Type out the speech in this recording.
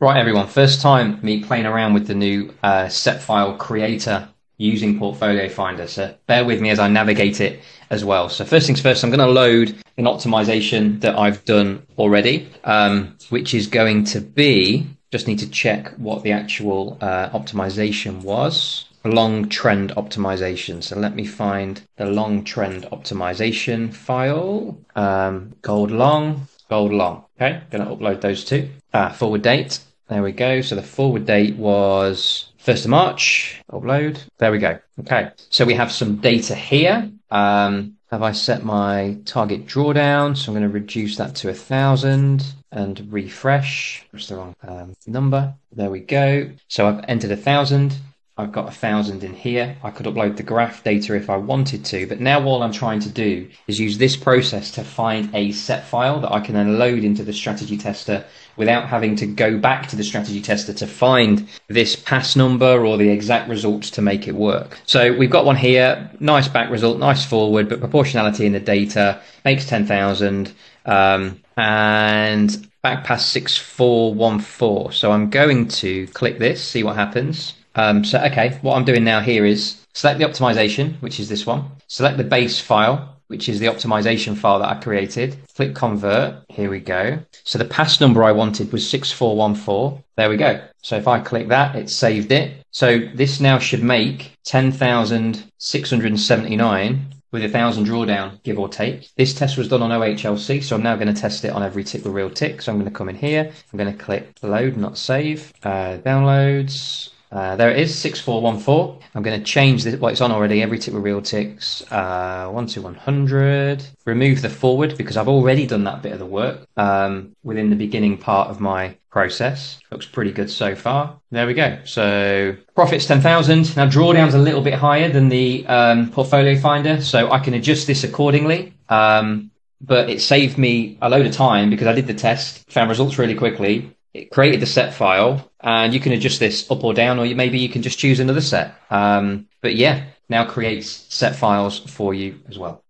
Right, everyone. First time me playing around with the new uh, set file creator using Portfolio Finder. So bear with me as I navigate it as well. So first things first, I'm going to load an optimization that I've done already, um, which is going to be, just need to check what the actual uh, optimization was. Long trend optimization. So let me find the long trend optimization file. Um, gold long, gold long. Okay, going to upload those two. Ah, forward date. There we go. So the forward date was 1st of March. Upload. There we go. Okay. So we have some data here. Um, have I set my target drawdown? So I'm going to reduce that to a thousand and refresh. That's the wrong um, number. There we go. So I've entered a thousand. I've got a thousand in here. I could upload the graph data if I wanted to, but now all I'm trying to do is use this process to find a set file that I can then load into the strategy tester without having to go back to the strategy tester to find this pass number or the exact results to make it work. So we've got one here, nice back result, nice forward, but proportionality in the data makes 10,000. Um, and back pass 6414. So I'm going to click this, see what happens. Um, so, okay, what I'm doing now here is select the optimization, which is this one, select the base file, which is the optimization file that I created. Click convert. Here we go. So the pass number I wanted was 6414. There we go. So if I click that, it saved it. So this now should make 10,679 with a thousand drawdown, give or take. This test was done on OHLC, so I'm now going to test it on every tick with real tick. So I'm going to come in here. I'm going to click load, not save. Uh, downloads. Uh, there it is, 6414. I'm going to change this, what it's on already, every tick with real ticks, uh, 1 to 100. Remove the forward because I've already done that bit of the work um, within the beginning part of my process. Looks pretty good so far. There we go. So profits 10,000. Now drawdown's a little bit higher than the um, portfolio finder, so I can adjust this accordingly. Um, but it saved me a load of time because I did the test, found results really quickly, it created the set file and you can adjust this up or down or you, maybe you can just choose another set. Um, but yeah now creates set files for you as well